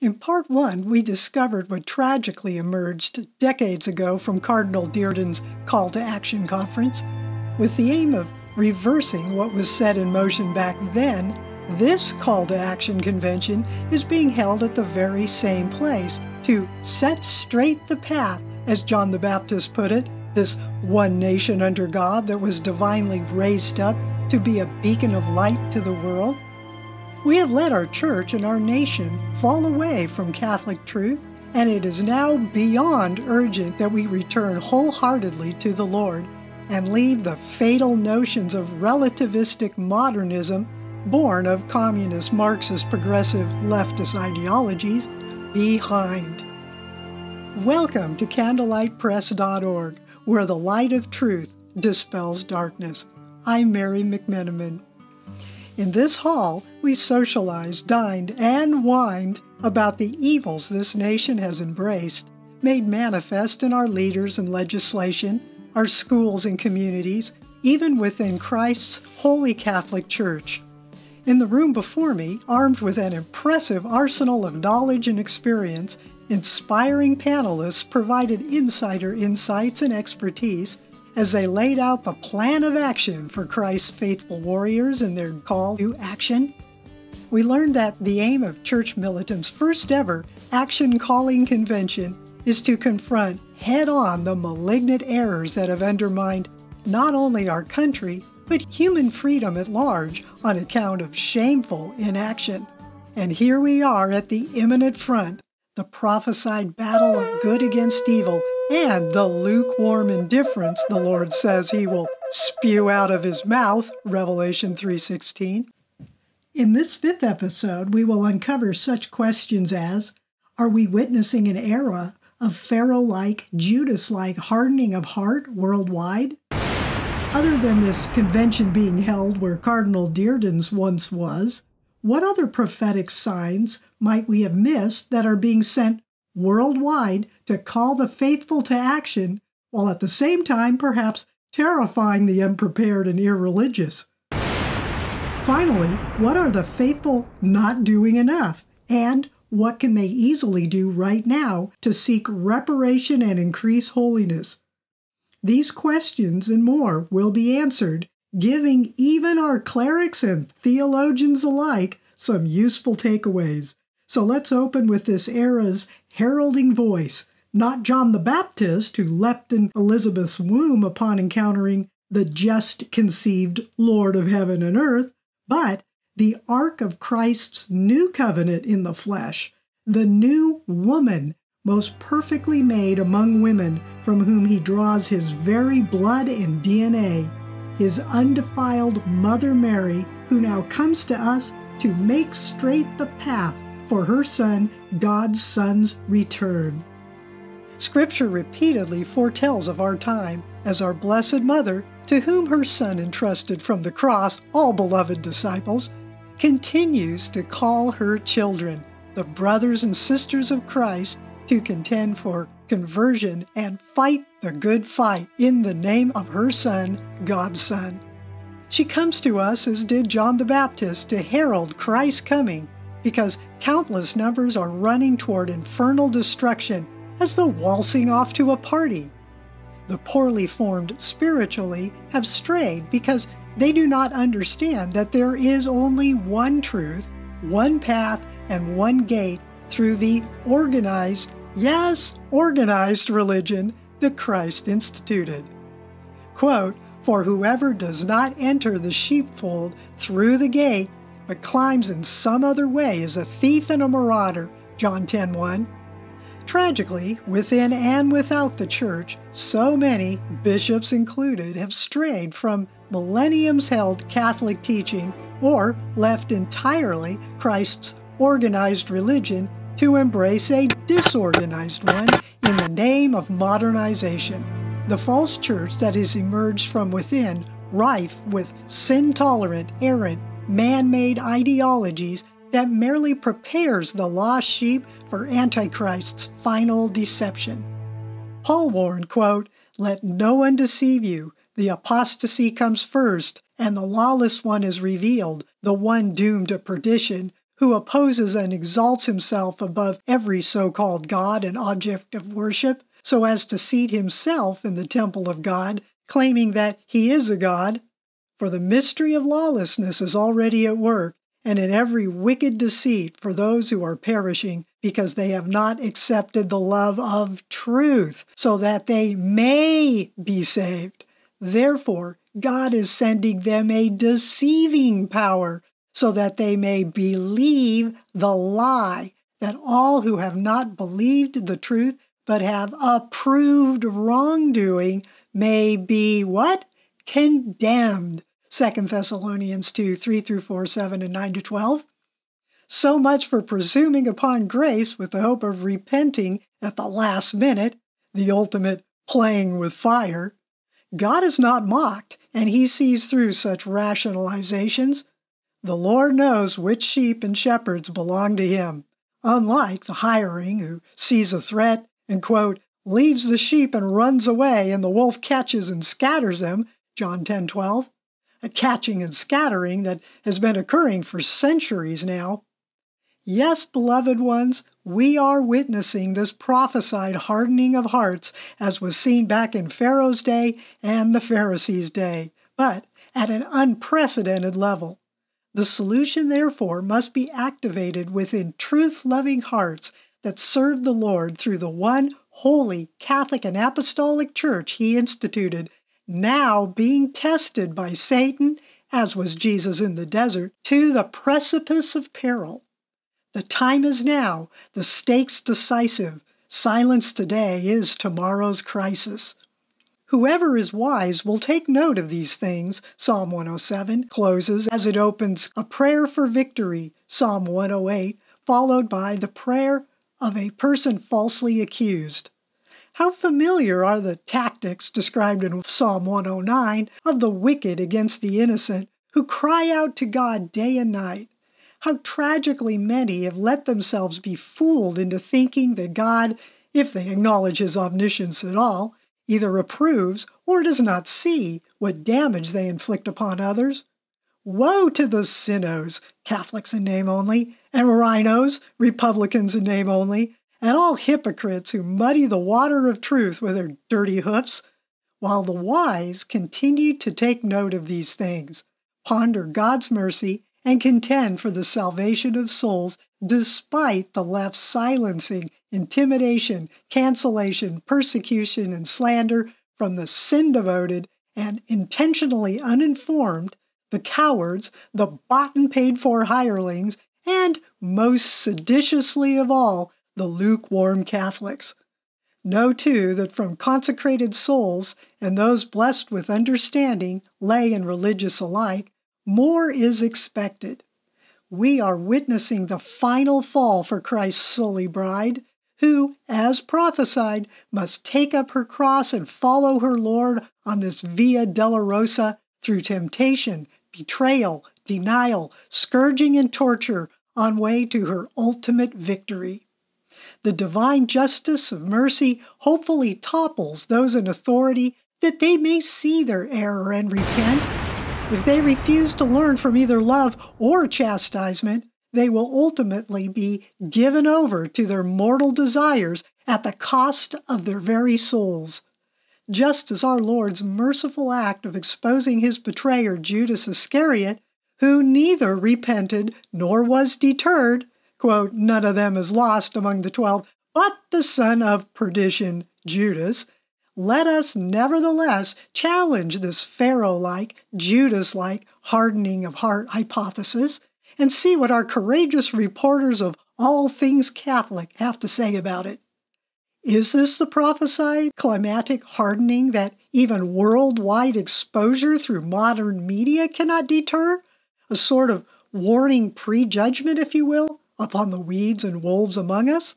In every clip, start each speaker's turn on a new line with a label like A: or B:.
A: In part one, we discovered what tragically emerged decades ago from Cardinal Dearden's Call to Action conference. With the aim of reversing what was set in motion back then, this Call to Action convention is being held at the very same place to set straight the path, as John the Baptist put it, this one nation under God that was divinely raised up to be a beacon of light to the world. We have let our church and our nation fall away from Catholic truth, and it is now beyond urgent that we return wholeheartedly to the Lord and leave the fatal notions of relativistic modernism born of communist, Marxist, progressive, leftist ideologies behind. Welcome to candlelightpress.org, where the light of truth dispels darkness. I'm Mary McMenamin. In this hall, we socialized, dined, and whined about the evils this nation has embraced, made manifest in our leaders and legislation, our schools and communities, even within Christ's holy Catholic Church. In the room before me, armed with an impressive arsenal of knowledge and experience, inspiring panelists provided insider insights and expertise as they laid out the plan of action for Christ's faithful warriors in their call to action. We learned that the aim of Church Militant's first ever Action Calling Convention is to confront head on the malignant errors that have undermined not only our country, but human freedom at large on account of shameful inaction. And here we are at the imminent front, the prophesied battle of good against evil and the lukewarm indifference the Lord says he will spew out of his mouth, Revelation 3:16. In this fifth episode, we will uncover such questions as are we witnessing an era of Pharaoh-like, Judas-like hardening of heart worldwide? Other than this convention being held where Cardinal Dearden's once was, what other prophetic signs might we have missed that are being sent worldwide to call the faithful to action, while at the same time perhaps terrifying the unprepared and irreligious. Finally, what are the faithful not doing enough? And what can they easily do right now to seek reparation and increase holiness? These questions and more will be answered, giving even our clerics and theologians alike some useful takeaways. So let's open with this era's heralding voice, not John the Baptist, who leapt in Elizabeth's womb upon encountering the just conceived Lord of heaven and earth, but the ark of Christ's new covenant in the flesh, the new woman most perfectly made among women from whom he draws his very blood and DNA, his undefiled Mother Mary, who now comes to us to make straight the path for her Son, God's Son's return. Scripture repeatedly foretells of our time as our Blessed Mother, to whom her Son entrusted from the cross all beloved disciples, continues to call her children, the brothers and sisters of Christ, to contend for conversion and fight the good fight in the name of her Son, God's Son. She comes to us as did John the Baptist to herald Christ's coming because countless numbers are running toward infernal destruction as though waltzing off to a party. The poorly formed spiritually have strayed because they do not understand that there is only one truth, one path, and one gate through the organized, yes, organized religion that Christ instituted. Quote, For whoever does not enter the sheepfold through the gate but climbs in some other way is a thief and a marauder, John 10:1. Tragically, within and without the church, so many, bishops included, have strayed from millenniums held Catholic teaching or left entirely Christ's organized religion to embrace a disorganized one in the name of modernization. The false church that has emerged from within, rife with sin tolerant, errant, man made ideologies that merely prepares the lost sheep for Antichrist's final deception. Paul warned, quote, Let no one deceive you. The apostasy comes first, and the lawless one is revealed, the one doomed to perdition, who opposes and exalts himself above every so called God and object of worship, so as to seat himself in the temple of God, claiming that he is a God. For the mystery of lawlessness is already at work, and in every wicked deceit for those who are perishing, because they have not accepted the love of truth, so that they may be saved. Therefore, God is sending them a deceiving power, so that they may believe the lie, that all who have not believed the truth, but have approved wrongdoing, may be what? Condemned. 2 Thessalonians 2 3 through 4, 7, and 9 to 12. So much for presuming upon grace with the hope of repenting at the last minute, the ultimate playing with fire. God is not mocked, and he sees through such rationalizations. The Lord knows which sheep and shepherds belong to him, unlike the hireling who sees a threat and, quote, leaves the sheep and runs away, and the wolf catches and scatters them, John 10 12 a catching and scattering that has been occurring for centuries now. Yes, beloved ones, we are witnessing this prophesied hardening of hearts as was seen back in Pharaoh's day and the Pharisees' day, but at an unprecedented level. The solution, therefore, must be activated within truth loving hearts that serve the Lord through the one holy Catholic and Apostolic Church he instituted now being tested by Satan, as was Jesus in the desert, to the precipice of peril. The time is now, the stakes decisive. Silence today is tomorrow's crisis. Whoever is wise will take note of these things, Psalm 107 closes as it opens a prayer for victory, Psalm 108, followed by the prayer of a person falsely accused. How familiar are the tactics described in Psalm 109 of the wicked against the innocent who cry out to God day and night. How tragically many have let themselves be fooled into thinking that God, if they acknowledge his omniscience at all, either approves or does not see what damage they inflict upon others. Woe to the CINOs, Catholics in name only, and RINOs, Republicans in name only, and all hypocrites who muddy the water of truth with their dirty hoofs, while the wise continue to take note of these things, ponder God's mercy, and contend for the salvation of souls despite the left's silencing, intimidation, cancellation, persecution, and slander from the sin devoted and intentionally uninformed, the cowards, the bought and paid for hirelings, and most seditiously of all, the lukewarm Catholics. Know too that from consecrated souls and those blessed with understanding, lay and religious alike, more is expected. We are witnessing the final fall for Christ's sully bride, who, as prophesied, must take up her cross and follow her Lord on this Via Dolorosa through temptation, betrayal, denial, scourging, and torture on way to her ultimate victory the divine justice of mercy hopefully topples those in authority that they may see their error and repent. If they refuse to learn from either love or chastisement, they will ultimately be given over to their mortal desires at the cost of their very souls. Just as our Lord's merciful act of exposing his betrayer Judas Iscariot, who neither repented nor was deterred, quote, none of them is lost among the twelve, but the son of perdition, Judas. Let us nevertheless challenge this Pharaoh like, Judas like hardening of heart hypothesis and see what our courageous reporters of all things Catholic have to say about it. Is this the prophesied climatic hardening that even worldwide exposure through modern media cannot deter? A sort of warning prejudgment, if you will? Upon the weeds and wolves among us?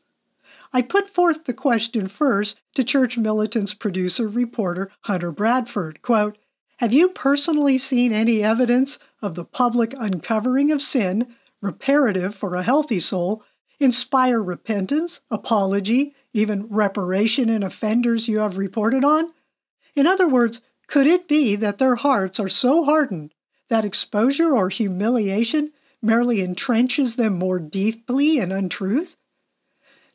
A: I put forth the question first to Church Militant's producer reporter Hunter Bradford. Quote, Have you personally seen any evidence of the public uncovering of sin, reparative for a healthy soul, inspire repentance, apology, even reparation in offenders you have reported on? In other words, could it be that their hearts are so hardened that exposure or humiliation merely entrenches them more deeply in untruth?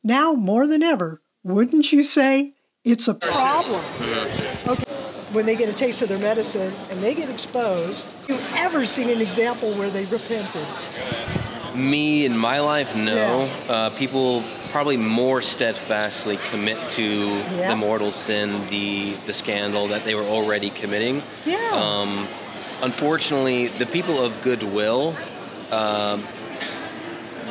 A: Now, more than ever, wouldn't you say it's a problem? Okay. When they get a taste of their medicine and they get exposed, you ever seen an example where they repented?
B: Me in my life, no. Yeah. Uh, people probably more steadfastly commit to yeah. the mortal sin, the the scandal that they were already committing.
A: Yeah.
B: Um, unfortunately, the people of goodwill. Um,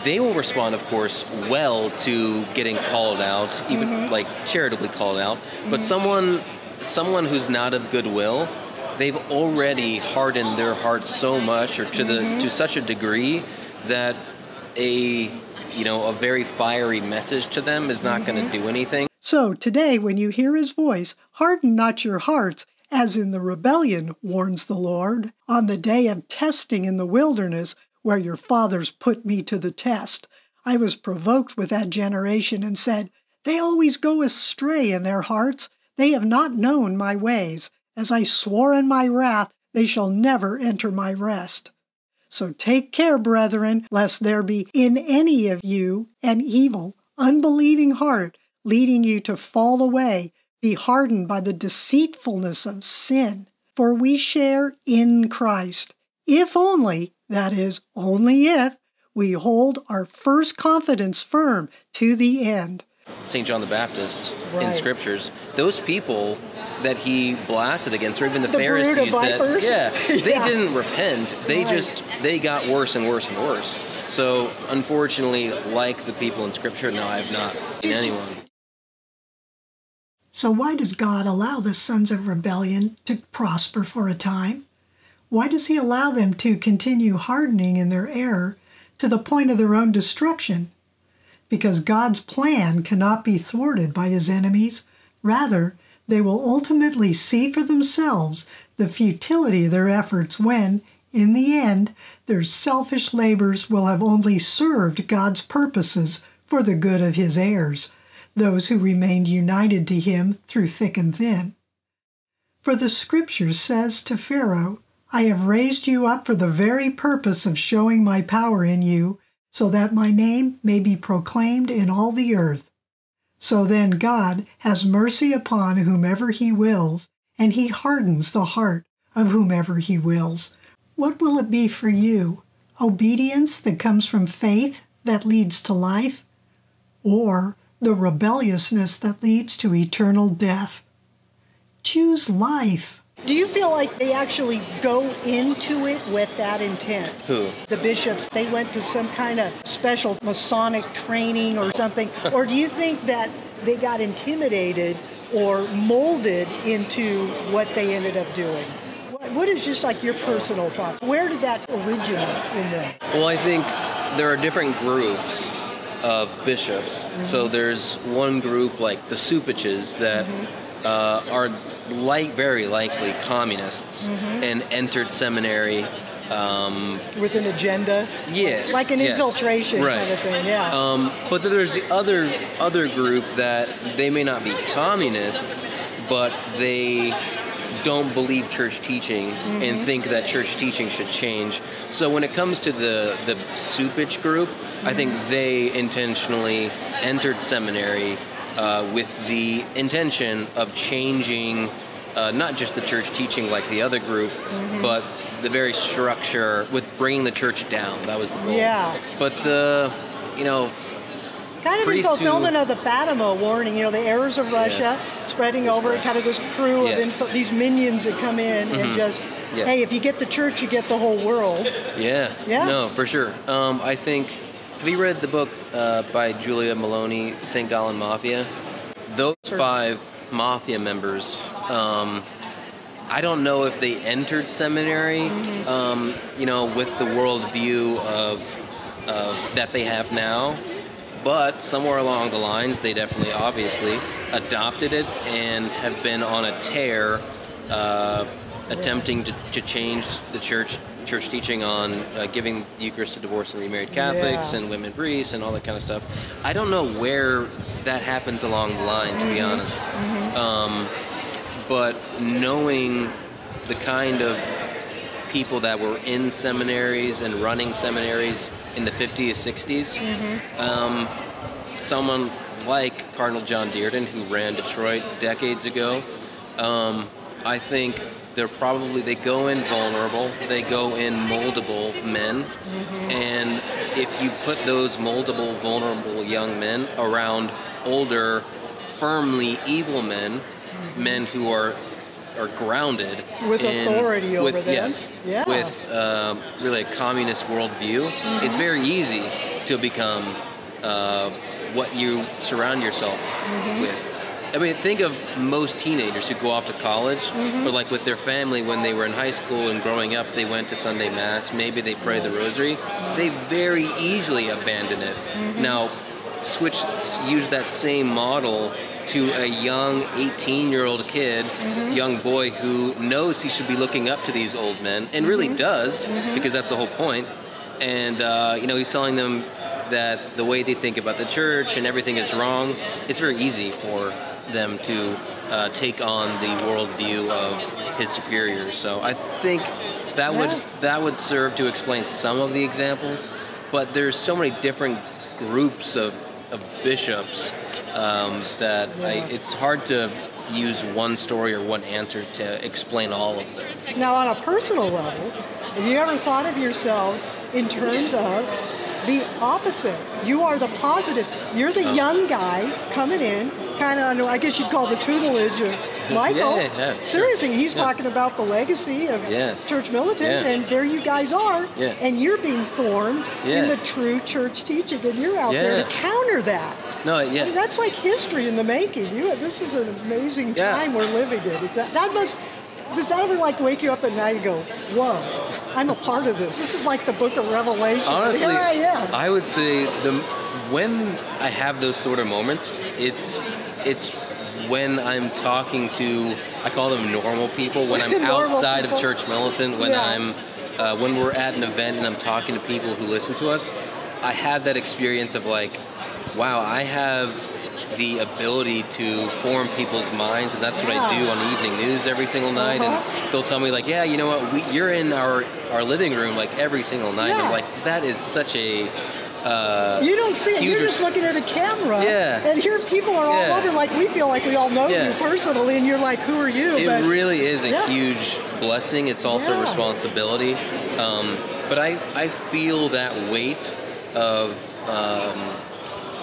B: they will respond, of course, well to getting called out, even mm-hmm. like charitably called out. Mm-hmm. But someone, someone who's not of goodwill, they've already hardened their heart so much, or to mm-hmm. the to such a degree that a you know a very fiery message to them is not going to mm-hmm. do anything.
A: So today, when you hear His voice, harden not your hearts as in the rebellion, warns the Lord, on the day of testing in the wilderness, where your fathers put me to the test. I was provoked with that generation and said, They always go astray in their hearts. They have not known my ways. As I swore in my wrath, they shall never enter my rest. So take care, brethren, lest there be in any of you an evil, unbelieving heart, leading you to fall away, be hardened by the deceitfulness of sin. For we share in Christ, if only that is, only if we hold our first confidence firm to the end.
B: St. John the Baptist right. in scriptures, those people that he blasted against, or even the,
A: the
B: Pharisees,
A: that
B: yeah, they yeah. didn't repent. They right. just they got worse and worse and worse. So unfortunately, like the people in Scripture, no, I have not seen anyone.
A: So why does God allow the sons of rebellion to prosper for a time? Why does he allow them to continue hardening in their error to the point of their own destruction? Because God's plan cannot be thwarted by his enemies. Rather, they will ultimately see for themselves the futility of their efforts when, in the end, their selfish labors will have only served God's purposes for the good of his heirs, those who remained united to him through thick and thin. For the scripture says to Pharaoh, I have raised you up for the very purpose of showing my power in you, so that my name may be proclaimed in all the earth. So then God has mercy upon whomever he wills, and he hardens the heart of whomever he wills. What will it be for you? Obedience that comes from faith that leads to life? Or the rebelliousness that leads to eternal death? Choose life. Do you feel like they actually go into it with that intent?
B: Who?
A: The bishops. They went to some kind of special Masonic training or something. or do you think that they got intimidated or molded into what they ended up doing? What is just like your personal thought? Where did that originate in them?
B: Well, I think there are different groups of bishops. Mm-hmm. So there's one group like the Cupiches that. Mm-hmm uh, are like very likely communists mm-hmm. and entered seminary um,
A: with an agenda.
B: Yes,
A: like an
B: yes,
A: infiltration
B: right.
A: kind of thing. Yeah.
B: Um, but there's the other other group that they may not be communists, but they don't believe church teaching mm-hmm. and think that church teaching should change. So when it comes to the the Cupich group, mm-hmm. I think they intentionally entered seminary uh, with the intention of changing uh, not just the church teaching like the other group, mm-hmm. but the very structure with bringing the church down. That was the goal.
A: Yeah.
B: But the, you know,
A: kind of in fulfillment of the Fatima warning, you know, the errors of Russia yes. spreading over, kind of this crew yes. of info, these minions that come in mm-hmm. and just, yeah. hey, if you get the church, you get the whole world.
B: Yeah.
A: Yeah.
B: No, for sure. Um, I think have you read the book uh, by Julia Meloni, St. Gallen Mafia? Those five mafia members, um, I don't know if they entered seminary, mm-hmm. um, you know, with the worldview of, of that they have now, but somewhere along the lines, they definitely, obviously, adopted it and have been on a tear, uh, attempting to, to change the church church teaching on uh, giving the Eucharist to divorced and remarried Catholics yeah. and women priests and all that kind of stuff. I don't know where that happens along the line, to mm-hmm. be honest. Mm-hmm. Um, but knowing the kind of people that were in seminaries and running seminaries in the 50s, 60s. Um, someone like Cardinal John Dearden, who ran Detroit decades ago, um, I think they're probably they go in vulnerable, they go in moldable men, and if you put those moldable, vulnerable young men around older, firmly evil men, men who are are grounded
A: With
B: in-
A: authority
B: with,
A: over them.
B: Yes,
A: Yeah.
B: with um, really a communist worldview. It's very easy to become uh, what you surround yourself with. I mean, think of most teenagers who go off to college, mm-hmm. or like with their family when they were in high school and growing up, they went to Sunday Mass, maybe they pray the rosary. They very easily abandon it. Mm-hmm. Now, switch, use that same model to a young 18 year old kid, mm-hmm. young boy who knows he should be looking up to these old men, and really does, because that's the whole point. And, uh, you know, he's telling them that the way they think about the church and everything is wrong. It's very easy for them to uh, take on the worldview of his superiors. So I think that
A: Yeah.
B: would that would serve to explain some of the examples. But there's so many different groups of, of bishops um, that I, it's hard to use one story or one answer to explain all of them.
A: Now, on a personal level, have you ever thought of yourselves in terms of the opposite? You are the positive. You're the
B: Oh.
A: young guys coming in, kind of under, I guess you'd call the tutelage of Michael.
B: yeah, yeah, sure.
A: Seriously, he's
B: Yeah.
A: talking about the legacy of
B: Yes.
A: church militant, and there you guys are,
B: Yeah.
A: and you're being formed in the true church teaching, and you're out there to counter that.
B: No,
A: I
B: yeah.
A: mean, that's like history in the making. You, this is an amazing time we're living in. That, that must. Does that ever like wake you up at night and go, "Whoa, I'm a part of this. This is like the Book of Revelation.
B: Honestly,
A: Here I am."
B: I would say the when I have those sort of moments, it's it's when I'm talking to I call them normal people. When I'm outside
A: people.
B: of Church Militant, when
A: Yeah.
B: I'm uh, when we're at an event and I'm talking to people who listen to us, I have that experience of like, wow, I have the ability to form people's minds, and that's what I do on the evening news every single night.
A: Uh-huh.
B: And they'll tell me like, yeah, you know what, we, you're in our our living room like every single night. And
A: Yeah.
B: I'm like, that is such a uh,
A: you don't see it. You're just looking at a camera.
B: Yeah.
A: And here people are all
B: Yeah.
A: over. Like we feel like we all know
B: Yeah.
A: you personally, and you're like, "Who are you?"
B: It
A: but
B: really is a
A: Yeah.
B: huge blessing. It's also responsibility. Um, but I, I feel that weight of um,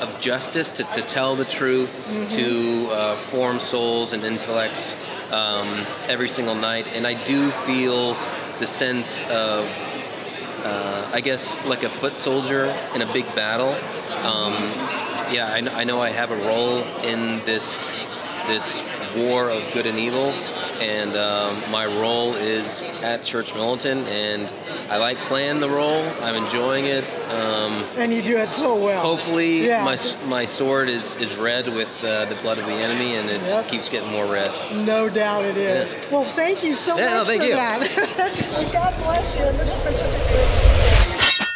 B: of justice to, to tell the truth,
A: Mm-hmm.
B: to uh, form souls and intellects um, every single night, and I do feel the sense of uh, I guess like a foot soldier in a big battle. Um, yeah, I, I know I have a role in this this war of good and evil, and um, my role is at Church Militant, and I like playing the role. I'm enjoying it. Um,
A: and you do it so well.
B: hopefully,
A: Yeah.
B: my my sword is is red with uh, the blood of the enemy, and it
A: Yep.
B: keeps getting more red.
A: No doubt it is.
B: Yeah.
A: Well, thank you so
B: Yeah, no,
A: much
B: thank
A: for
B: you.
A: that. God bless you. And this has been such a great.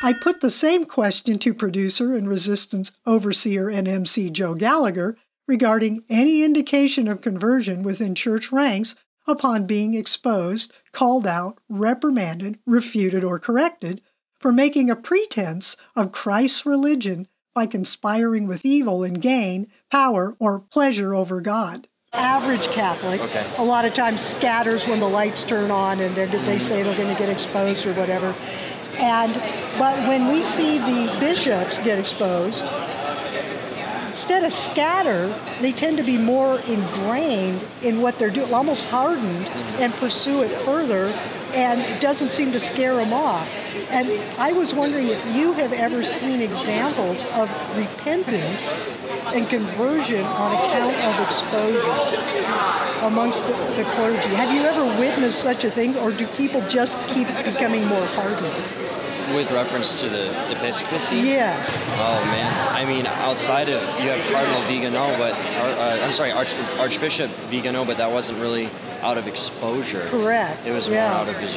A: I put the same question to producer and resistance overseer and MC Joe Gallagher regarding any indication of conversion within church ranks upon being exposed, called out, reprimanded, refuted, or corrected for making a pretense of Christ's religion by conspiring with evil and gain, power, or pleasure over God. Average Catholic,
B: Okay.
A: a lot of times scatters when the lights turn on and they're, they mm. say they're going to get exposed or whatever. And but when we see the bishops get exposed, instead of scatter, they tend to be more ingrained in what they're doing, almost hardened, mm-hmm. and pursue it further, and it doesn't seem to scare them off. And I was wondering if you have ever seen examples of repentance and conversion on account of exposure amongst the, the clergy. Have you ever witnessed such a thing, or do people just keep becoming more hardened?
C: With reference to the episcopacy?
A: Yes.
C: Oh man, I mean, outside of you have Cardinal Vigano, but uh, I'm sorry, Arch, Archbishop Vigano, but that wasn't really out of exposure.
A: Correct.
C: It was
A: Yeah.
C: more out of his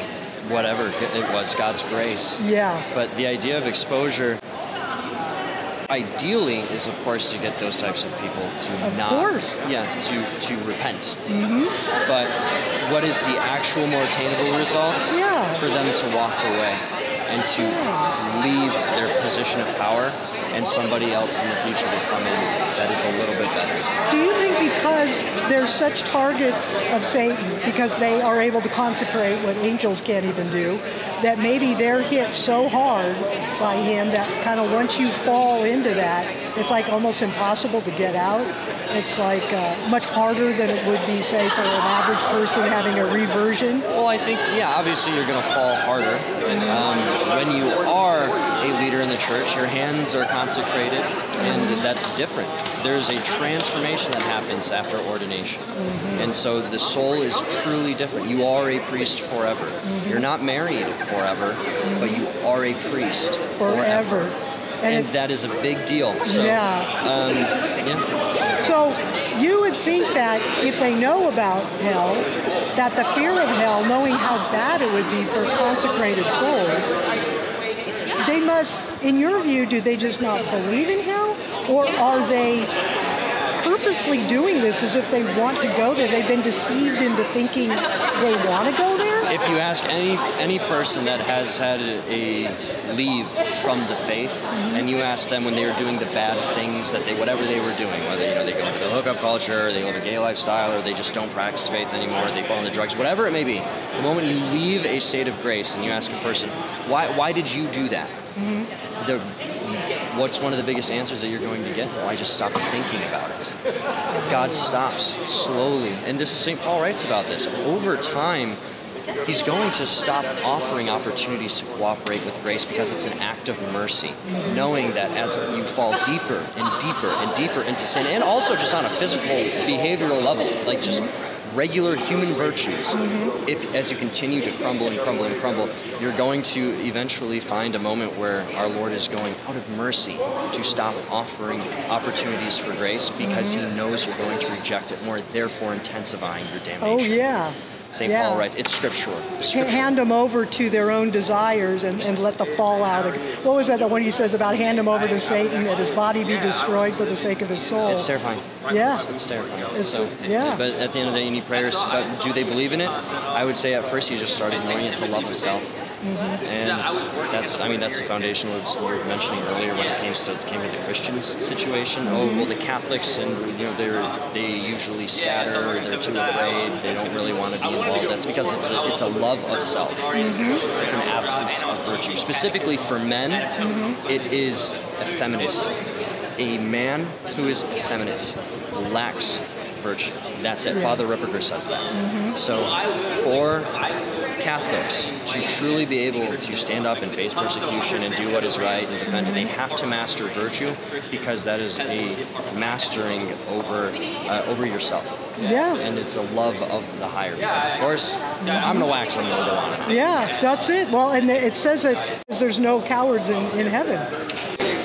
C: whatever it was, God's grace.
A: Yeah.
C: But the idea of exposure, ideally is of course to get those types of people to
A: Of
C: not
A: course.
C: yeah to to repent mm-hmm. but what is the actual more attainable result
A: Yeah.
C: for them to walk away and to leave their position of power and somebody else in the future to come in that is a little bit better
A: Do you think because they're such targets of Satan, because they are able to consecrate what angels can't even do, that maybe they're hit so hard by him that kind of once you fall into that, it's like almost impossible to get out? It's like uh, much harder than it would be, say, for an average person having a reversion.
C: Well, I think, yeah, obviously you're going to fall harder. Um, when you are a leader in the church, your hands are consecrated, and that's different. There's a transformation that happens after ordination. And so the soul is truly different. You are a priest forever. You're not married forever, but you are a priest
A: Forever.
C: And,
A: And it-
C: that is a big deal. So,
A: Yeah.
C: Um, yeah.
A: So you would think that if they know about hell, that the fear of hell, knowing how bad it would be for consecrated souls, they must, in your view, do they just not believe in hell? Or are they purposely doing this as if they want to go there? They've been deceived into thinking they want to go there?
C: If you ask any any person that has had a, leave from the faith, mm-hmm. and you ask them when they were doing the bad things that they whatever they were doing, whether you know they go into the hookup culture, or they live a gay lifestyle, or they just don't practice faith anymore, they fall into drugs, whatever it may be, the moment you leave a state of grace and you ask a person, why why did you do that? Mm-hmm. The, what's one of the biggest answers that you're going to get? Well, I just stopped thinking about it. God stops slowly, and this is St. Paul writes about this. Over time, he's going to stop offering opportunities to cooperate with grace because it's an act of mercy, knowing that as you fall deeper and deeper and deeper into sin, and also just on a physical, behavioral level, like just regular human virtues, if as you continue to crumble and crumble and crumble, you're going to eventually find a moment where our Lord is going out of mercy to stop offering opportunities for grace because he mm-hmm. knows you're going to reject it more, therefore intensifying your damnation.
A: Oh, yeah.
C: St.
A: Yeah.
C: Paul writes, it's scriptural. It's scriptural.
A: hand them over to their own desires and, and let the fallout. Of, what was that? The one he says about hand him over to Satan, that his body be destroyed for the sake of his soul.
C: It's terrifying.
A: Yeah.
C: It's, it's terrifying.
A: It's-
C: so,
A: yeah.
C: But at the end of the day, you need prayers. But do they believe in it? I would say at first you just start learning to love of self.
A: Mm-hmm.
C: And that's, I mean, that's the foundation what we were mentioning earlier when it came to came to the Christians situation. Oh, well, the Catholics and you know they're they usually scatter. They're too afraid. They don't really want to be involved. That's because it's a, it's a love of self.
A: Mm-hmm.
C: It's an absence of virtue. Specifically for men,
A: Mm-hmm.
C: it is effeminacy. A man who is effeminate lacks virtue. That's it. Father Ripperger says that. So for Catholics to truly be able to stand up and face persecution and do what is right and defend it, they have to master virtue because that is a mastering over uh, over yourself.
A: Yeah.
C: And it's a love of the higher. Because of course, I'm gonna wax on a little on it.
A: Yeah, that's it. Well, and it says that there's no cowards in, in heaven.
C: How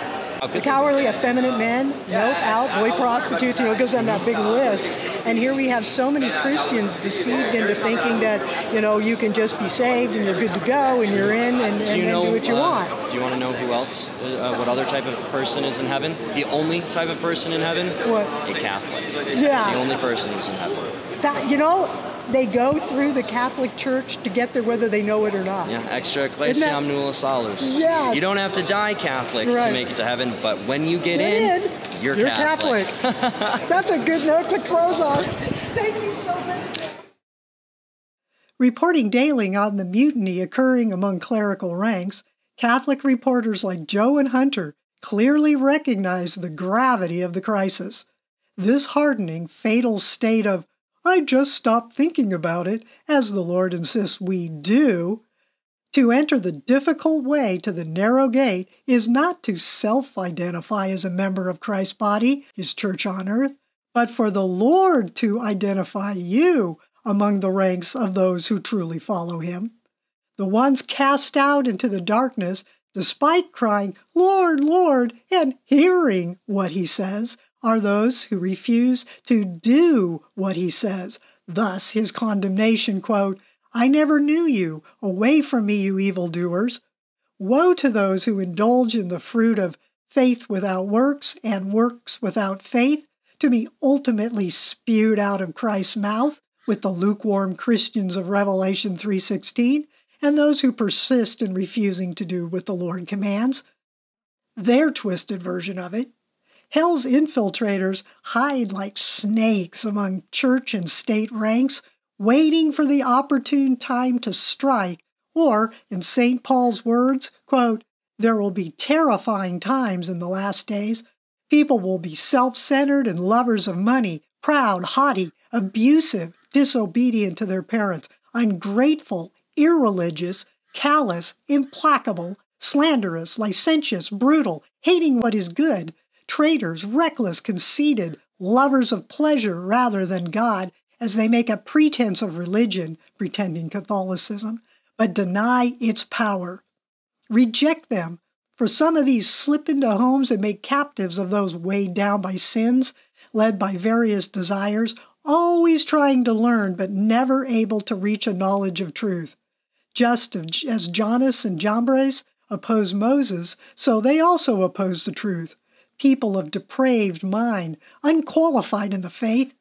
A: The
C: could
A: cowardly, effeminate men, nope, out, boy prostitutes, you know, it goes down that big list. And here we have so many Christians deceived into thinking that, you know, you can just be saved and you're good to go and you're in and, and,
C: Do
A: and
C: know
A: do what you
C: uh,
A: want.
C: Do you want to know who else? Uh, what other type of person is in heaven? The only type of person in heaven?
A: What?
C: A Catholic.
A: Yeah.
C: It's the only person who's in heaven.
A: That, you know, they go through the Catholic Church to get there whether they know it or not.
C: Yeah, extra ecclesiam nulla salus.
A: Yes.
C: You don't have to die Catholic
A: Right.
C: to make it to heaven, but when you get,
A: Get
C: in,
A: in,
C: you're,
A: Catholic. That's a good note to close on. Thank you so much. Reporting daily on the mutiny occurring among clerical ranks, Catholic reporters like Joe and Hunter clearly recognize the gravity of the crisis. This hardening, fatal state of, I just stopped thinking about it, as the Lord insists we do, to enter the difficult way to the narrow gate is not to self identify as a member of Christ's body, his church on earth, but for the Lord to identify you among the ranks of those who truly follow him. The ones cast out into the darkness, despite crying, Lord, Lord, and hearing what he says, are those who refuse to do what he says. Thus, his condemnation, quote, I never knew you. Away from me, you evildoers. Woe to those who indulge in the fruit of faith without works and works without faith, to be ultimately spewed out of Christ's mouth with the lukewarm Christians of Revelation 3:16 and those who persist in refusing to do what the Lord commands. Their twisted version of it. Hell's infiltrators hide like snakes among church and state ranks, waiting for the opportune time to strike, or, in St. Paul's words, quote, there will be terrifying times in the last days. People will be self centered and lovers of money, proud, haughty, abusive, disobedient to their parents, ungrateful, irreligious, callous, implacable, slanderous, licentious, brutal, hating what is good, traitors, reckless, conceited, lovers of pleasure rather than God, as they make a pretense of religion, pretending Catholicism, but deny its power. Reject them, for some of these slip into homes and make captives of those weighed down by sins, led by various desires, always trying to learn but never able to reach a knowledge of truth. Just as Jannes and Jambres opposed Moses, so they also oppose the truth. People of depraved mind, unqualified in the faith,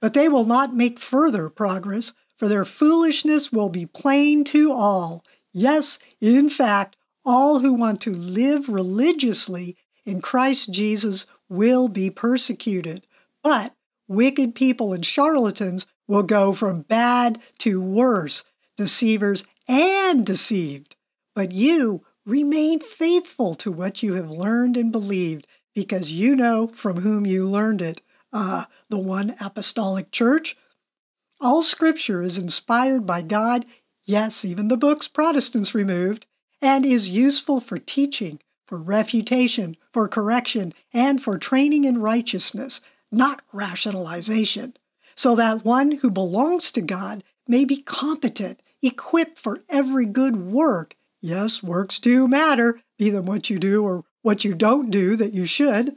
A: but they will not make further progress, for their foolishness will be plain to all. Yes, in fact, all who want to live religiously in Christ Jesus will be persecuted. But wicked people and charlatans will go from bad to worse, deceivers and deceived. But you remain faithful to what you have learned and believed, because you know from whom you learned it. Uh, the one apostolic church. All scripture is inspired by God, yes, even the books Protestants removed, and is useful for teaching, for refutation, for correction, and for training in righteousness, not rationalization, so that one who belongs to God may be competent, equipped for every good work. Yes, works do matter, be them what you do or what you don't do that you should.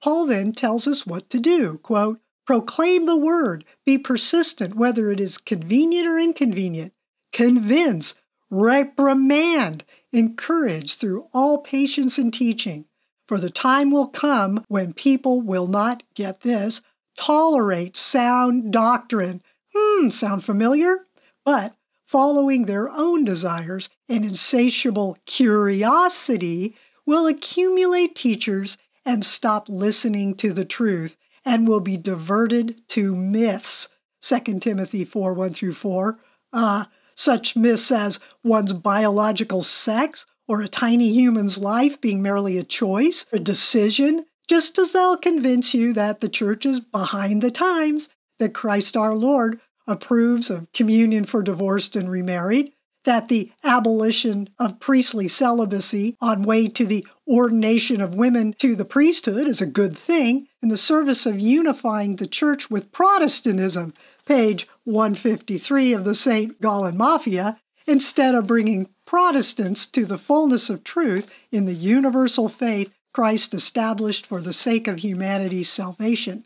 A: Paul then tells us what to do. Quote, Proclaim the word, be persistent, whether it is convenient or inconvenient. Convince, reprimand, encourage through all patience and teaching. For the time will come when people will not get this, tolerate sound doctrine. Hmm, sound familiar? But following their own desires and insatiable curiosity will accumulate teachers and stop listening to the truth and will be diverted to myths. 2 Timothy 4 1 through 4. Uh, such myths as one's biological sex or a tiny human's life being merely a choice, a decision, just as they'll convince you that the church is behind the times, that Christ our Lord approves of communion for divorced and remarried, that the abolition of priestly celibacy on way to the ordination of women to the priesthood is a good thing in the service of unifying the church with Protestantism page 153 of the St. Gallen Mafia, instead of bringing Protestants to the fullness of truth in the universal faith Christ established for the sake of humanity's salvation.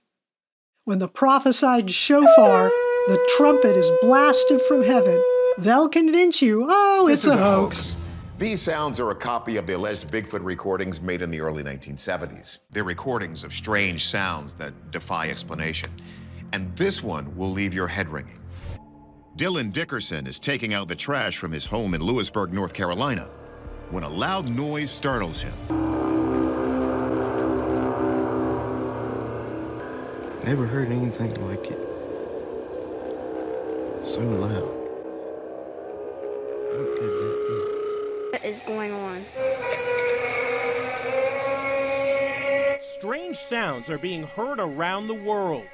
A: When the prophesied shofar, the trumpet is blasted from heaven, they'll convince you, oh, it's a, a hoax. hoax.
D: These sounds are a copy of the alleged Bigfoot recordings made in the early 1970s.
E: They're recordings of strange sounds that defy explanation and this one will leave your head ringing. Dylan Dickerson is taking out the trash from his home in Lewisburg, North Carolina, when a loud noise startles him.
F: Never heard anything like it. So loud. What could that
G: be? What is going on?
H: Strange sounds are being heard around the world.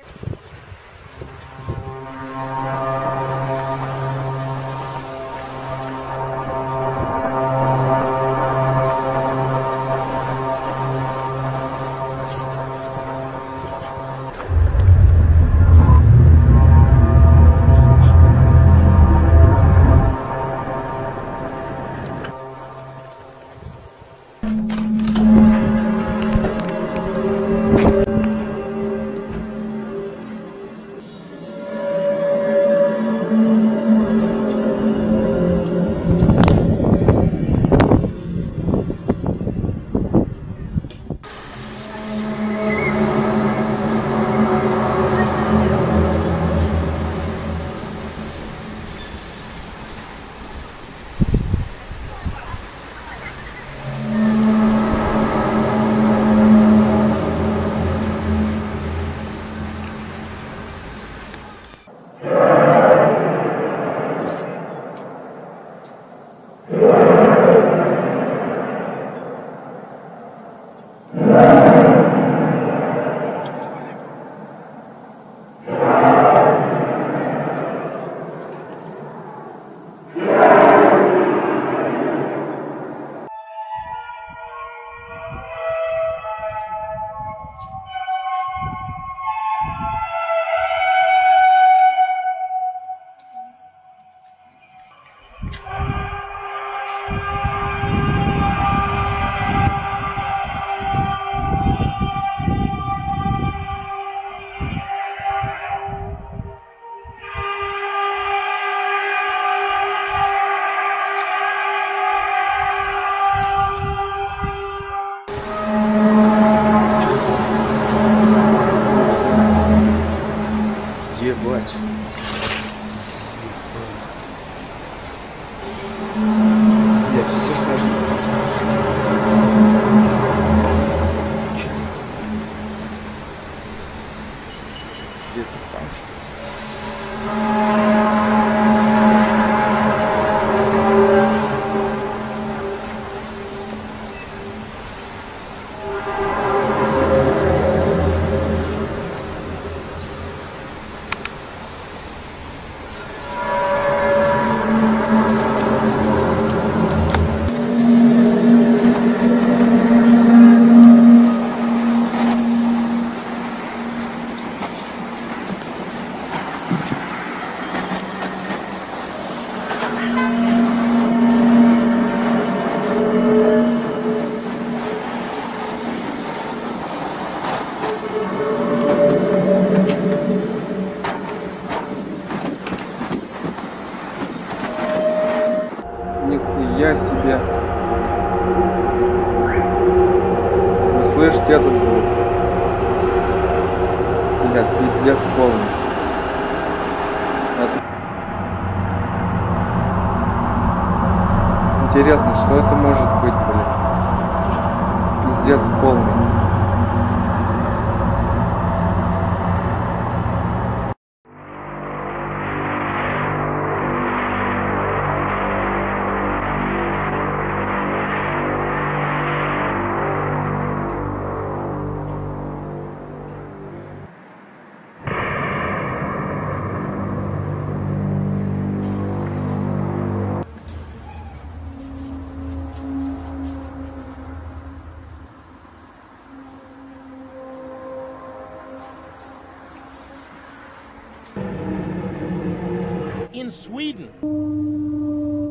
H: In Sweden.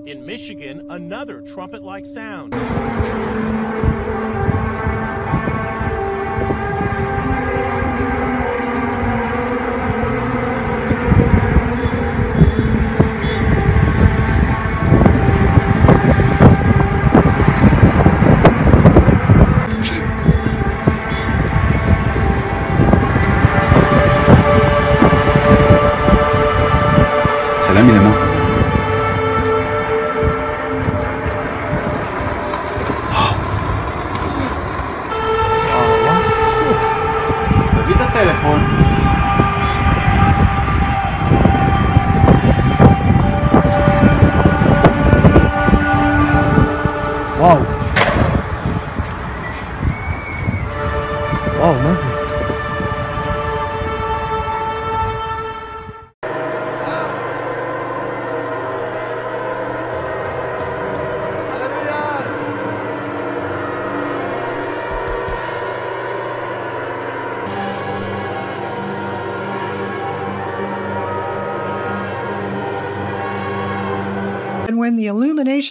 H: In Michigan, another trumpet like sound.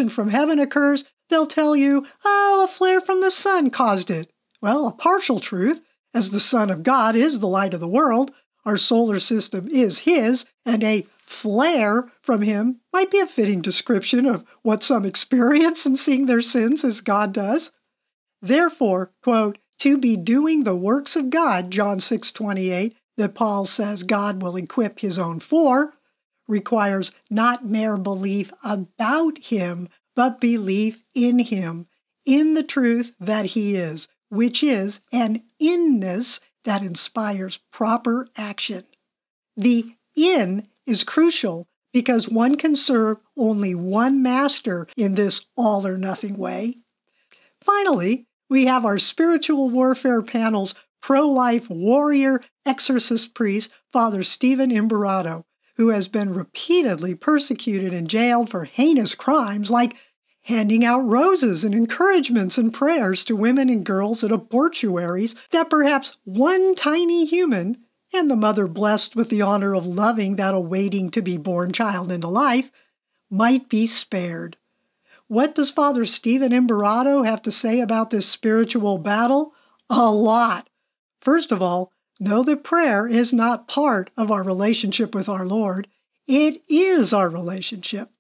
A: From heaven occurs, they'll tell you, oh, a flare from the sun caused it. Well, a partial truth, as the Son of God is the light of the world, our solar system is His, and a flare from Him might be a fitting description of what some experience in seeing their sins as God does. Therefore, quote, to be doing the works of God, John 6 28, that Paul says God will equip his own for, requires not mere belief about him, but belief in him, in the truth that he is, which is an inness that inspires proper action. The in is crucial because one can serve only one master in this all or nothing way. Finally, we have our spiritual warfare panel's pro life warrior exorcist priest, Father Stephen Imbarrato, who has been repeatedly persecuted and jailed for heinous crimes like handing out roses and encouragements and prayers to women and girls at abortuaries that perhaps one tiny human and the mother blessed with the honor of loving that awaiting to be born child into life might be spared. What does Father Stephen Imbarrato have to say about this spiritual battle? A lot. First of all, know that prayer is not part of our relationship with our Lord. It is our relationship.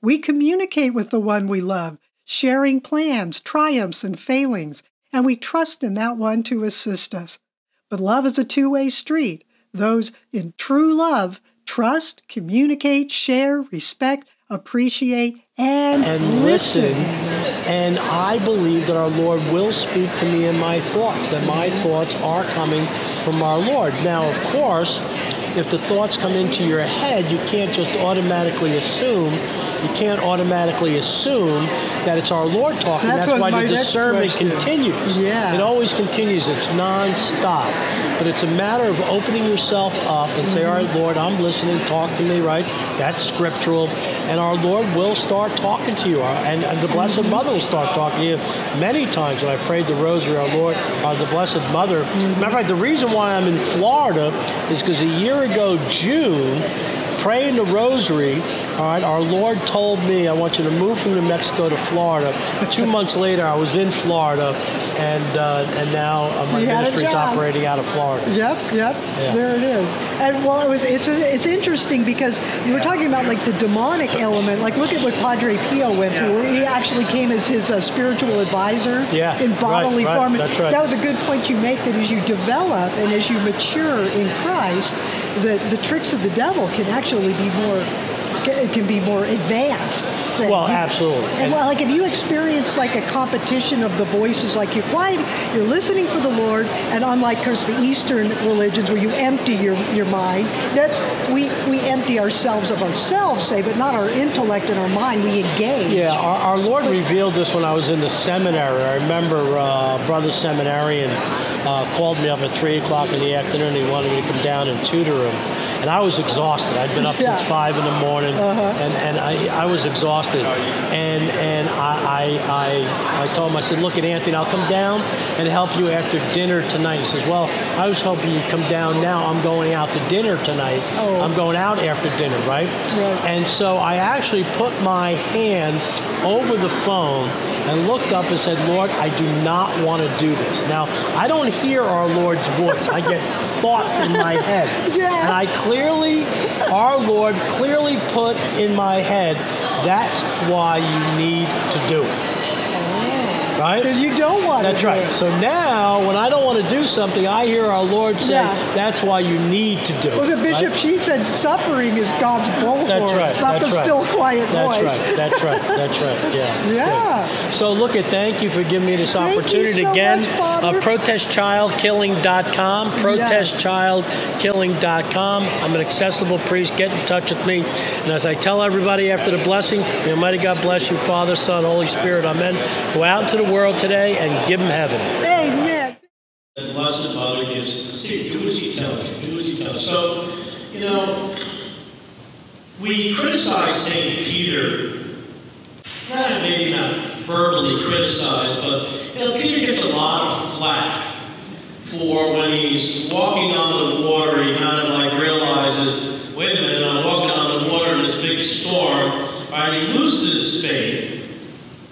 A: We communicate with the one we love, sharing plans, triumphs, and failings, and we trust in that one to assist us. But love is a two way street. Those in true love trust, communicate, share, respect, appreciate, and,
B: and listen. And I believe that our Lord will speak to me in my thoughts, that my thoughts are coming from our Lord. Now, of course, if the thoughts come into your head, you can't just automatically assume. You can't automatically assume that it's our Lord talking.
A: That
B: That's why the discernment
A: question.
B: continues.
A: Yes.
B: It always continues. It's nonstop. But it's a matter of opening yourself up and say, All right, Lord, I'm listening. Talk to me, right? That's scriptural. And our Lord will start talking to you. And, and the Blessed Mother will start talking to you. Many times when I prayed the rosary, our Lord, uh, the Blessed Mother. Matter of fact, the reason why I'm in Florida is because a year ago, June, praying the rosary,
I: All right, our Lord told me I want you to move from New Mexico to Florida. Two months later, I was in Florida, and uh, and now uh, my
A: You a
I: ministry's operating out of Florida.
A: Yep, yep.
I: Yeah.
A: There it is. And well, it was it's it's interesting because you were talking about like the demonic element. Like look at what Padre Pio went through. He actually came as his uh, spiritual advisor
I: Yeah,
A: in bodily
I: right, right,
A: form.
I: that's right.
A: That was a good point you make. That as you develop and as you mature in Christ, the the tricks of the devil can actually be more ca- can be more advanced. Say.
I: Well,
A: You-
I: absolutely.
A: And, well, like if you experience like a competition of the voices, like you're quiet, you're listening for the Lord, and unlike, course, the Eastern religions where you empty your, your mind, that's we we empty ourselves of ourselves, say, but not our intellect and our mind. We engage.
I: Yeah, our, our Lord revealed this when I was in the seminary. I remember uh, Brother Seminarian uh, called me up at 3 o'clock in the afternoon. He wanted me to come down and tutor him. And I was exhausted. I'd been up
A: Yeah.
I: since 5 in the morning,
A: Uh-huh.
I: and, and I, I was exhausted. And and I, I, I, I told him, I said, look at Anthony, I'll come down and help you after dinner tonight. He says, well, I was hoping you'd come down now. I'm going out to dinner tonight.
A: Oh.
I: I'm going out after dinner, right?
A: Right.
I: And so I actually put my hand over the phone and looked up and said, Lord, I do not want to do this. Now, I don't hear our Lord's voice. I get thoughts in my head.
A: Yeah.
I: And I clearly, our Lord clearly put in my head, that's why you need to do it. Right?
A: Because you don't want
I: That's
A: to. do
I: right.
A: it.
I: So now, when I don't want to do something, I hear our Lord say,
A: Yeah.
I: that's why you need to do it.
A: Was it Bishop
I: right?
A: Sheen said suffering is God's bullhorn,
I: That's right.
A: not
I: that's
A: the
I: right.
A: still quiet voice.
I: that's
A: voice.
I: Right, that's right. That's right. Yeah.
A: Yeah.
I: Good. So look at thank you for giving me this
A: Thank
I: opportunity
A: so
I: again.
A: much,
I: uh, protestchildkilling.com. Protestchildkilling.com. I'm an accessible priest. Get in touch with me. And as I tell everybody after the blessing, may Almighty God bless you, Father, Son, Holy Spirit. Amen. Go out into the world today and give them heaven.
A: Amen.
B: The Blessed Mother gives us the secret. Do as He tells you. Do as He tells you. So, you know, we criticize St. Peter. Eh, maybe not verbally criticize, but, you know, Peter gets a lot of flack for when he's walking on the water, he kind of like realizes, wait a minute, I'm walking on the water in this big storm. Right? He loses his faith.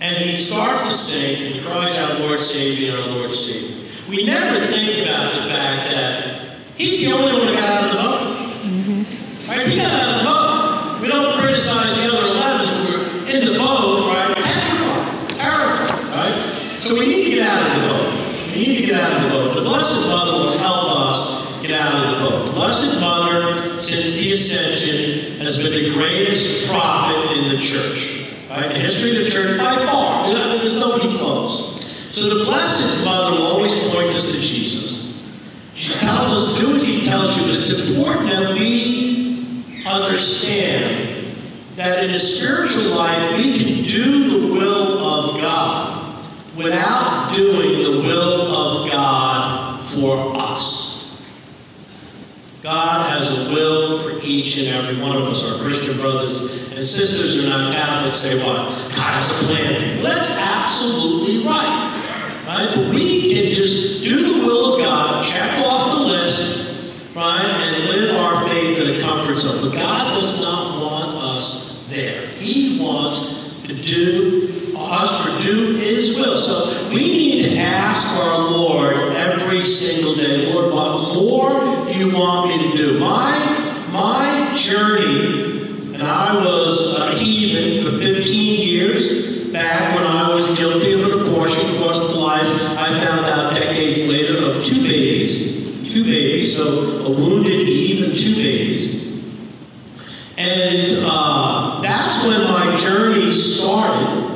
B: And he starts to sink and he cries out, Lord, save me, our Lord, save me. We never think about the fact that he's the only one who got out of the boat. Mm-hmm. Right? He got out of the boat. We don't criticize the other 11 who were in the boat, right? Petrified, terrified, right? So we need to get out of the boat. We need to get out of the boat. The Blessed Mother will help us get out of the boat. The Blessed Mother, since the Ascension, has been the greatest prophet in the church. Right? The history of the church, by far. There's nobody close. So the Blessed Mother will always point us to Jesus. She tells us, do as he tells you, but it's important that we understand that in the spiritual life, we can do the will of God without doing the will of God for us. God has a will for each and every one of us. Our Christian brothers and sisters are not Catholics say, what? God has a plan for you. Well, that's absolutely right. Right? But we can just do the will of God, check off the list, right, and live our faith in a comfort zone. But God does not want us there. He wants to do His will. So we need to ask our Lord every single day, Lord, what more do you want me to do? My my journey, and I was a heathen for 15 years back when I was guilty of an abortion, cost the life, I found out decades later, of two babies. Two babies, so a wounded Eve and two babies. And uh, that's when my journey started.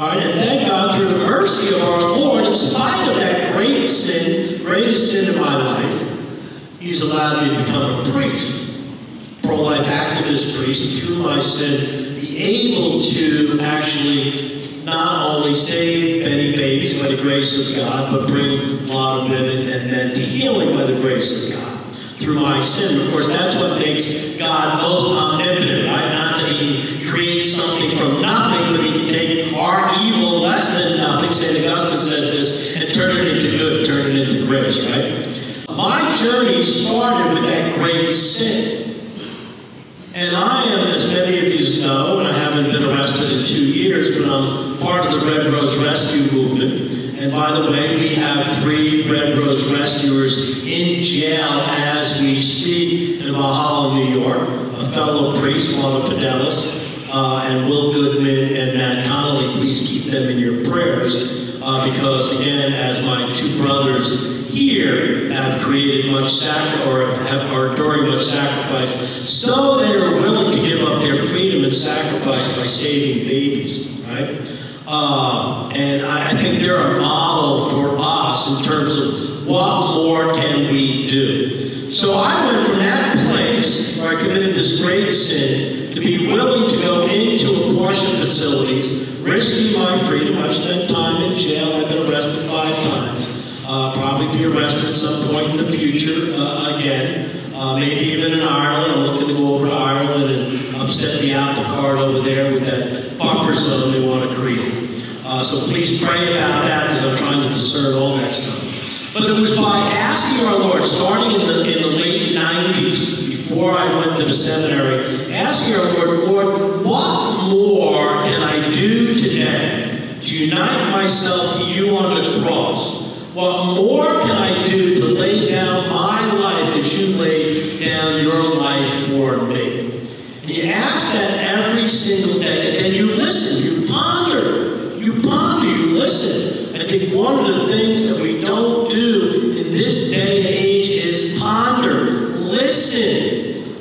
B: All right, and thank God through the mercy of our Lord, in spite of that great sin, greatest sin in my life, He's allowed me to become a priest, pro-life activist priest, through my sin, be able to actually not only save many babies by the grace of God, but bring a lot of women and men to healing by the grace of God through my sin. Of course, that's what makes God most omnipotent, right? Not that He creates something from nothing, but He can take our evil less than nothing, St. Augustine said this, and turn it into good, turn it into grace, right? My journey started with that great sin. And I am, as many of you know, and I haven't been arrested in two years, but I'm part of the Red Rose Rescue Movement. And by the way, we have three Red Rose rescuers in jail as we speak in Valhalla, New York. A fellow priest, Father Fidelis, uh, and Will Goodman and Matt Connolly. Please keep them in your prayers uh, because, again, as my two brothers here have created much sac or have, are enduring much sacrifice, so they are willing to give up their freedom and sacrifice by saving babies, right? Uh, and I, I think they're a model for us in terms of what more can we do. So I went from that place where I committed this great sin to be willing to go into abortion facilities, risking my freedom. I've spent time in jail. I've been arrested five times. Uh, probably be arrested at some point in the future uh, again. Uh, maybe even in Ireland. I'm looking to go over to Ireland and upset the apple cart over there with that buffer zone they want to create. Uh, so please pray about that because I'm trying to discern all that stuff. But it was by asking our Lord, starting in the, in the late 90s, before I went to the seminary, asking our Lord, Lord, what more can I do today to unite myself to you on the cross? What more can I do to lay down my life as you laid down your life for me? And you ask that every single day, and then you listen, you ponder, you ponder, you listen. I think one of the things that we don't do in this day and age is ponder, listen.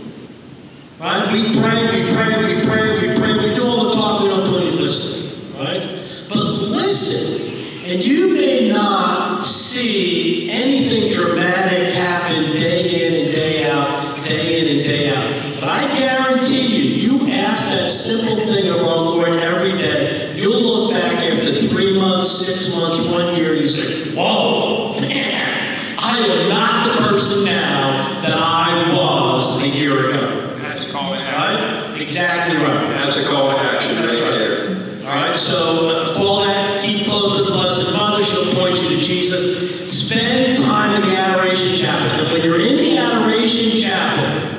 B: Right? We pray, we pray, we pray, we pray, we do all the talk, we don't do any listening. Right? But listen. And you may not see anything dramatic happen day in and day out, day in and day out. But I guarantee you, you ask that simple thing of our Lord every day, you'll look back after three months, six months, one year, and you say, Whoa, man, I am not the person now Exactly right.
J: That's a call to action right there.
B: All right, so uh, call that, keep close to the Blessed Mother. She'll point you to Jesus. Spend time in the Adoration Chapel. And when you're in the Adoration Chapel,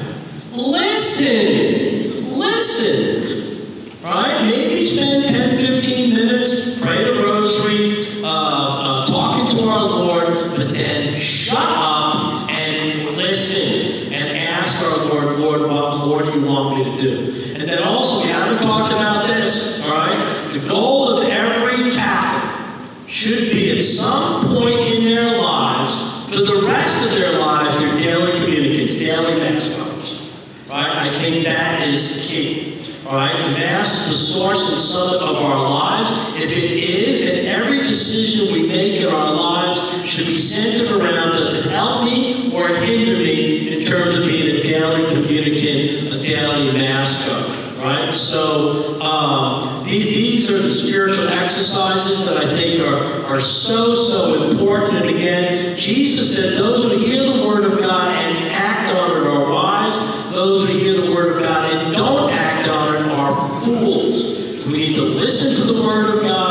B: listen. Listen. All right, maybe spend 10, 15 minutes, pray the rosary, uh, uh, talking to our Lord, but then shut up and listen and ask our Lord, Lord, what more do you want to do? And then also, we haven't talked about this, all right? The goal of every Catholic should be at some point in their lives, for the rest of their lives, their daily communicants, daily mass goers. Right? I think that is key. All right? Mass is the source and summit of our lives. If it is, then every decision we make in our lives should be centered around does it help me or hinder me in terms of being a daily communicant, daily Mass goer right? So um, these are the spiritual exercises that I think are, are so, so important. And again, Jesus said, those who hear the word of God and act on it are wise. Those who hear the word of God and don't act on it are fools. We need to listen to the word of God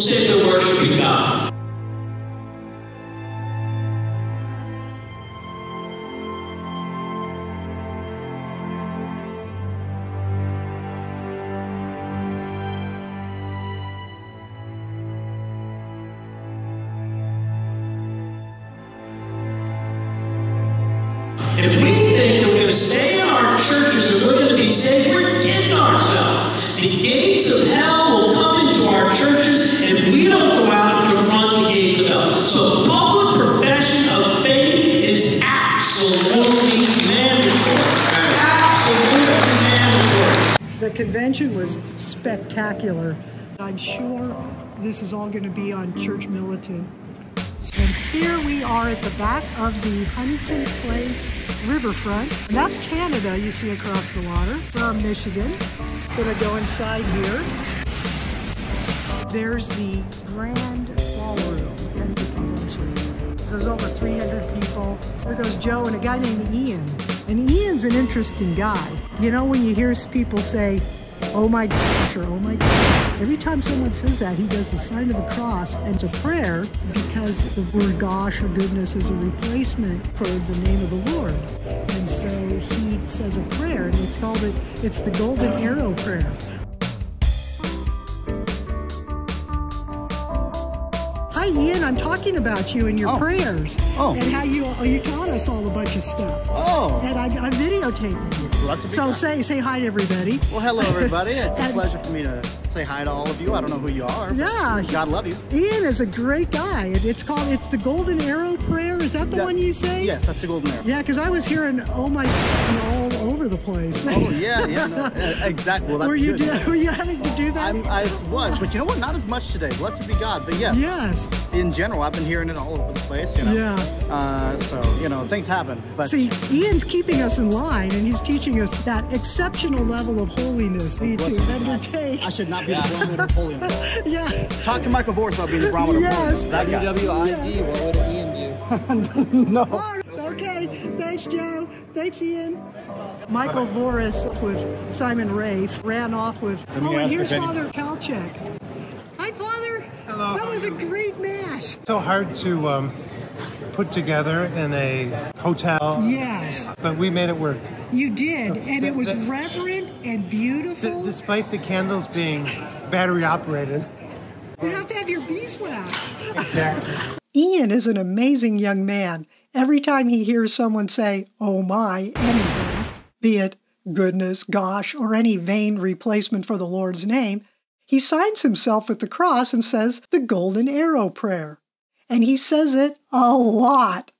B: will say they're worshiping God. The
A: convention was spectacular. I'm sure this is all going to be on Church Militant. And here we are at the back of the Huntington Place riverfront. And that's Canada you see across the water from Michigan. Gonna go inside here. There's the Grand Ballroom and the convention. There's over 300 people. There goes Joe and a guy named Ian. And Ian's an interesting guy. You know when you hear people say, oh my gosh, or oh my gosh, Every time someone says that, he does the sign of the cross and it's a prayer because the word gosh or goodness is a replacement for the name of the Lord. And so he says a prayer and it's called it, it's the golden arrow prayer. Hi, Ian. I'm talking about you and your
K: Oh.
A: prayers
K: Oh.
A: and how you you taught us all a bunch of stuff.
K: Oh.
A: And I'm, I'm videotaping you. So
K: time.
A: say say hi to everybody.
K: Well, hello, everybody. It's a pleasure for me to say hi to all of you. I don't know who you are.
A: Yeah.
K: God love you.
A: Ian is a great guy. It's called it's the Golden Arrow Prayer. Is that the
K: Yeah.
A: one you say?
K: Yes, that's the golden arrow.
A: Yeah, because I was hearing oh my all over the place.
K: Oh, yeah, yeah, no, exactly. Well,
A: were you do, were you having to do that?
K: I'm, I was, but you know what? Not as much today. Blessed be God. But yes,
A: yes.
K: in general, I've been hearing it all over the place. You know.
A: Yeah.
K: Uh, so you know, things happen. But
A: See, Ian's keeping us in line, and he's teaching us that exceptional level of holiness we need to
K: Blessed be
A: undertake.
K: I should not be the barometer of holiness.
A: yeah.
K: Talk to Michael Voris about being the barometer
A: Yes.
K: of holiness. That guy.
C: WWID, what would Ian do?
K: no.
A: All right, okay. Thanks, Joe. Thanks, Ian. Michael Voris with Simon Rafe ran off with.
L: Let
A: Oh, and here's
L: if any-
A: Father Kalchik. Hi, Father.
L: Hello.
A: That was a great mass.
L: So hard to um, put together in a hotel.
A: Yes.
L: But we made it work.
A: You did, and it was reverent and beautiful.
L: Despite the candles being battery operated.
A: You have to have your beeswax.
L: Exactly.
A: Ian is an amazing young man. Every time he hears someone say, oh my, anything, be it goodness, gosh, or any vain replacement for the Lord's name, he signs himself with the cross and says the Golden Arrow Prayer. And he says it a lot.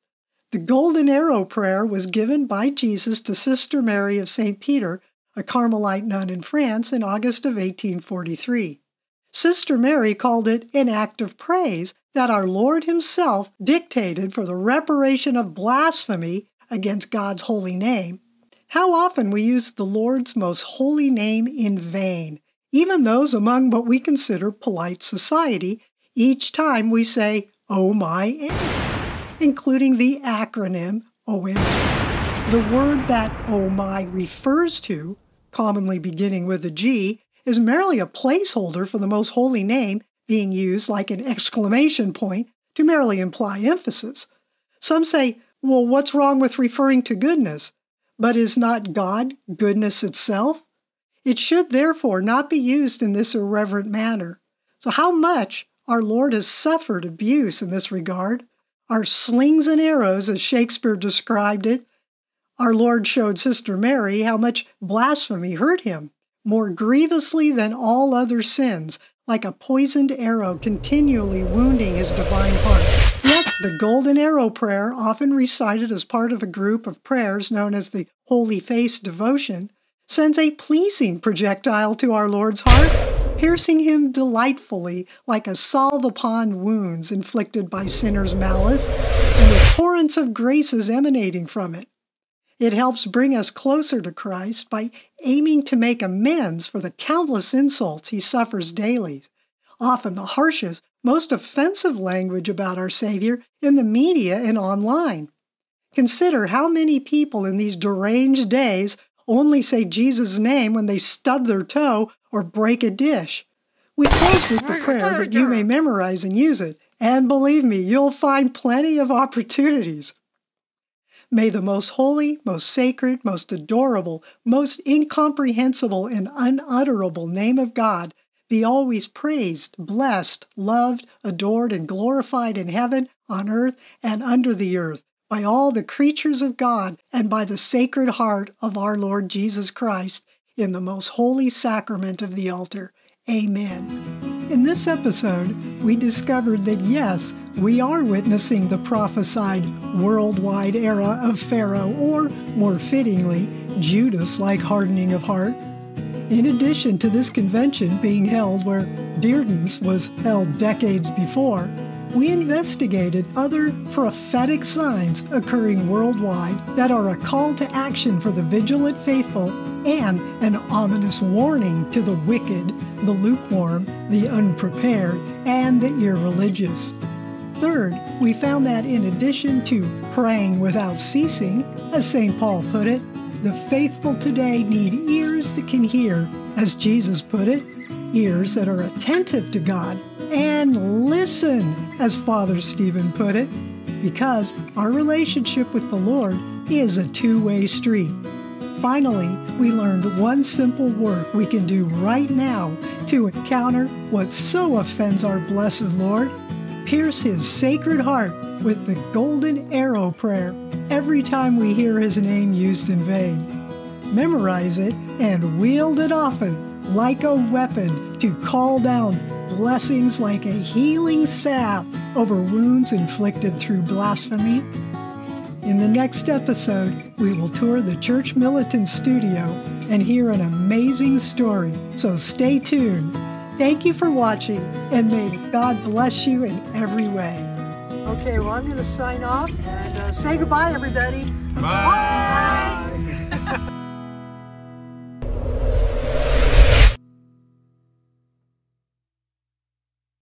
A: The Golden Arrow Prayer was given by Jesus to Sister Mary of St. Peter, a Carmelite nun in France, in August of 1843. Sister Mary called it an act of praise that our Lord Himself dictated for the reparation of blasphemy against God's holy name. How often we use the Lord's most holy name in vain, even those among what we consider polite society, each time we say, Oh my, including the acronym OMG. The word that oh my refers to, commonly beginning with a G, is merely a placeholder for the most holy name being used like an exclamation point to merely imply emphasis. Some say, well, what's wrong with referring to goodness? But is not God goodness itself? It should therefore not be used in this irreverent manner. So, how much our Lord has suffered abuse in this regard Our slings and arrows, as Shakespeare described it. Our Lord showed Sister Mary how much blasphemy hurt him, more grievously than all other sins, like a poisoned arrow continually wounding his divine heart. The Golden Arrow Prayer, often recited as part of a group of prayers known as the Holy Face Devotion, sends a pleasing projectile to our Lord's heart, piercing him delightfully like a salve upon wounds inflicted by sinners' malice, and with torrents of graces emanating from it. It helps bring us closer to Christ by aiming to make amends for the countless insults he suffers daily, often the harshest, most offensive language about our Savior in the media and online. Consider how many people in these deranged days only say Jesus' name when they stub their toe or break a dish. We close with the prayer that you may memorize and use it, and believe me, you'll find plenty of opportunities. May the most holy, most sacred, most adorable, most incomprehensible, and unutterable name of God be always praised, blessed, loved, adored, and glorified in heaven, on earth, and under the earth by all the creatures of God and by the sacred heart of our Lord Jesus Christ in the most holy sacrament of the altar. Amen. In this episode, we discovered that yes, we are witnessing the prophesied worldwide era of Pharaoh, or more fittingly, Judas like hardening of heart. In addition to this convention being held where Dearden's was held decades before, we investigated other prophetic signs occurring worldwide that are a call to action for the vigilant faithful and an ominous warning to the wicked, the lukewarm, the unprepared, and the irreligious. Third, we found that in addition to praying without ceasing, as St. Paul put it, the faithful today need ears that can hear, as Jesus put it, ears that are attentive to God and listen, as Father Stephen put it, because our relationship with the Lord is a two way street. Finally, we learned one simple work we can do right now to encounter what so offends our blessed Lord. Pierce his sacred heart with the golden arrow prayer every time we hear his name used in vain. Memorize it and wield it often like a weapon to call down blessings like a healing salve over wounds inflicted through blasphemy in the next episode, we will tour the Church Militant studio and hear an amazing story, so stay tuned. Thank you for watching, and may God bless you in every way. Okay, well, I'm going to sign off and uh, say goodbye, everybody.
M: Bye. Bye.